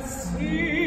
sim